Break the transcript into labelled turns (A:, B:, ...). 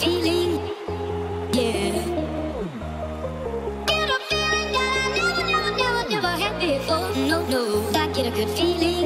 A: Yeah. I get a good feeling.